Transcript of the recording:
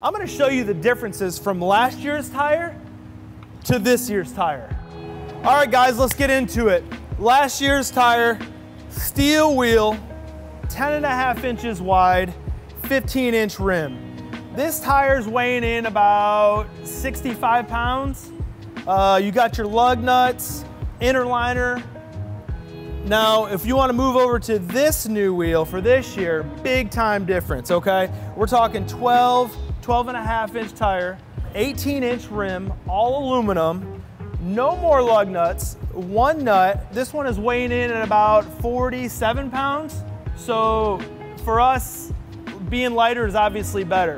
I'm gonna show you the differences from last year's tire to this year's tire. All right, guys, let's get into it. Last year's tire, steel wheel, 10 and a half inches wide, 15 inch rim. This tire's weighing in about 65 pounds. Uh, you got your lug nuts, inner liner. Now, if you wanna move over to this new wheel for this year, big time difference, okay? We're talking 12, 12 and a half inch tire, 18 inch rim, all aluminum, no more lug nuts, one nut. This one is weighing in at about 47 pounds. So for us, being lighter is obviously better.